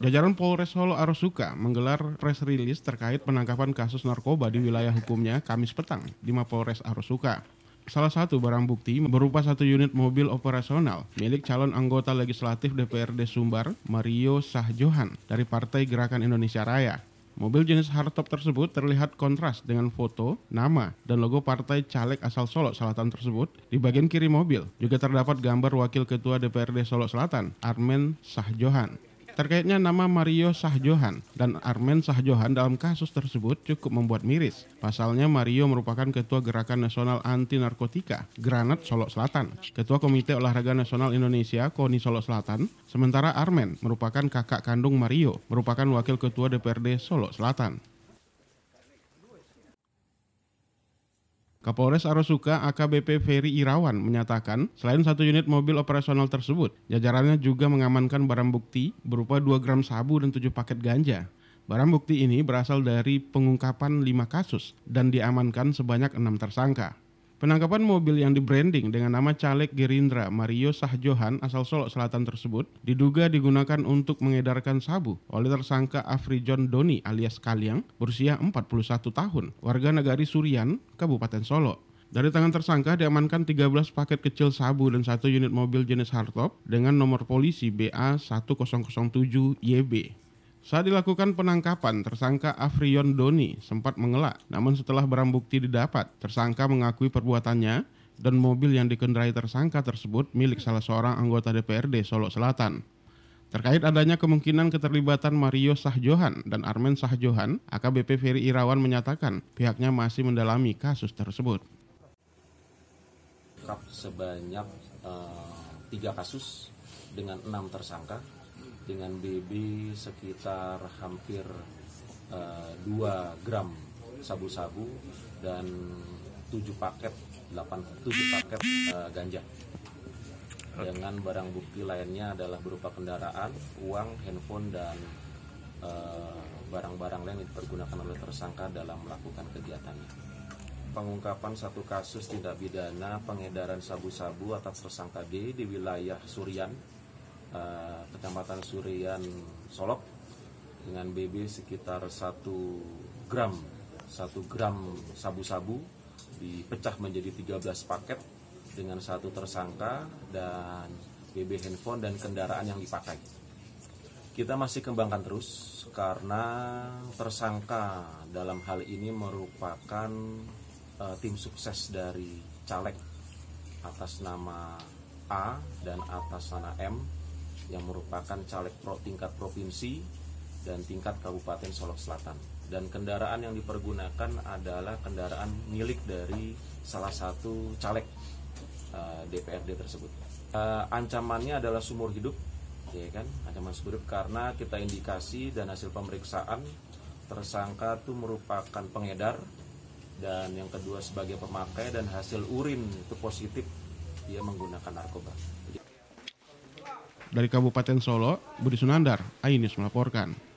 Jajaran Polres Solo Arosuka menggelar press release terkait penangkapan kasus narkoba di wilayah hukumnya Kamis petang di Mapolres Arosuka. Salah satu barang bukti berupa satu unit mobil operasional milik calon anggota legislatif DPRD Sumbar, Mario Sahjohan dari Partai Gerakan Indonesia Raya. Mobil jenis hardtop tersebut terlihat kontras dengan foto, nama, dan logo partai caleg asal Solo Selatan tersebut. Di bagian kiri mobil juga terdapat gambar Wakil Ketua DPRD Solo Selatan, Armen Sahjohan. Terkaitnya nama Mario Sahjohan dan Armen Sahjohan dalam kasus tersebut cukup membuat miris. Pasalnya Mario merupakan Ketua Gerakan Nasional Anti Narkotika, Granat Solo Selatan, Ketua Komite Olahraga Nasional Indonesia, KONI Solo Selatan, sementara Armen merupakan kakak kandung Mario, merupakan Wakil Ketua DPRD Solo Selatan. Kapolres Arosuka AKBP Ferry Irawan menyatakan, selain satu unit mobil operasional tersebut, jajarannya juga mengamankan barang bukti berupa 2 gram sabu dan 7 paket ganja. Barang bukti ini berasal dari pengungkapan 5 kasus dan diamankan sebanyak 6 tersangka. Penangkapan mobil yang di-branding dengan nama caleg Gerindra Mario Sahjohan asal Solo Selatan tersebut diduga digunakan untuk mengedarkan sabu oleh tersangka Afri John Doni alias Kaliang berusia 41 tahun, warga negari Surian, Kabupaten Solo. Dari tangan tersangka diamankan 13 paket kecil sabu dan satu unit mobil jenis hardtop dengan nomor polisi BA 1007 YB. Saat dilakukan penangkapan, tersangka Afrion Doni sempat mengelak. Namun setelah barang bukti didapat, tersangka mengakui perbuatannya dan mobil yang dikendarai tersangka tersebut milik salah seorang anggota DPRD Solo Selatan. Terkait adanya kemungkinan keterlibatan Mario Sahjohan dan Armen Sahjohan, AKBP Ferry Irawan menyatakan pihaknya masih mendalami kasus tersebut. Sebanyak uh, tiga kasus dengan enam tersangka dengan BB sekitar hampir uh, eh, 2 gram sabu-sabu dan 7 paket 8 7 paket uh, ganja. Dengan barang bukti lainnya adalah berupa kendaraan, uang, handphone dan eh, barang-barang uh, lain yang dipergunakan oleh tersangka dalam melakukan kegiatannya. Pengungkapan satu kasus tindak pidana pengedaran sabu-sabu atas tersangka D di wilayah Surian, uh, Kecamatan Surian Solok dengan BB sekitar 1 gram 1 gram sabu-sabu dipecah menjadi 13 paket dengan satu tersangka dan BB handphone dan kendaraan yang dipakai. Kita masih kembangkan terus karena tersangka dalam hal ini merupakan uh, tim sukses dari caleg atas nama A dan atas nama M yang merupakan caleg pro tingkat provinsi dan tingkat Kabupaten Solok Selatan. Dan kendaraan yang dipergunakan adalah kendaraan milik dari salah satu caleg uh, eh, DPRD tersebut. Uh, ancamannya adalah sumur hidup, ya kan? Ancaman sumur hidup karena kita indikasi dan hasil pemeriksaan tersangka itu merupakan pengedar dan yang kedua sebagai pemakai dan hasil urin itu positif dia menggunakan narkoba. Dari Kabupaten Solo, Budi Sunandar, Ainis melaporkan.